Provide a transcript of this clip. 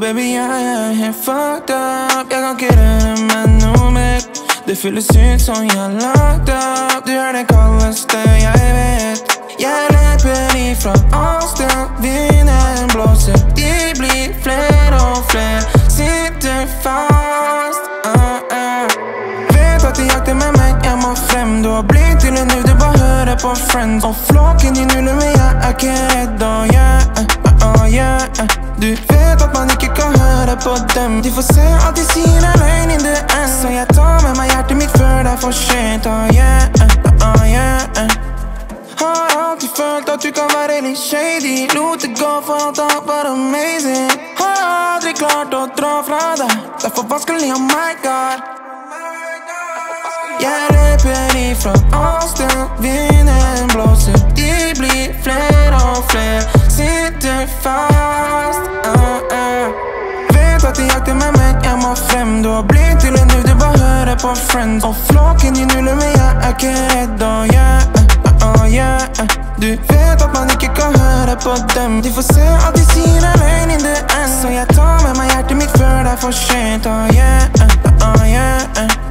Baby, jeg er helt fucked up. Jeg kan ikke rømme meg noe mer Det føles ut som jeg er lagt opp Du er det kaldeste jeg vet Jeg løper ifra avstand Vinden blåser De blir flere og flere Sitter fast uh, uh. Vet at de jakter med meg, jeg må frem Du har blitt til en du bare hører på friends. Og flokken din nuller, men jeg er ikke redd oh, yeah, uh, uh, yeah, uh. Du på dem. De får se at de sier er løgn in the end. Så jeg tar med meg hjertet mitt før det er for sent. Oh, yeah, uh, yeah, uh. Har alltid følt at du kan være litt shady. Lot det gå for alt annet var amazing. Har aldri klart å dra fra deg. Derfor vanskelig, oh my god? Jeg løper ifra bare hører på friends. Og flokken din nuller, men jeg er ikke redd, oh yeah, uh, yeah Du vet at man ikke kan høre på dem. De får se at de sier er løgn in the end. Så jeg tar med meg hjertet mitt før det er for sent, oh yeah, uh, yeah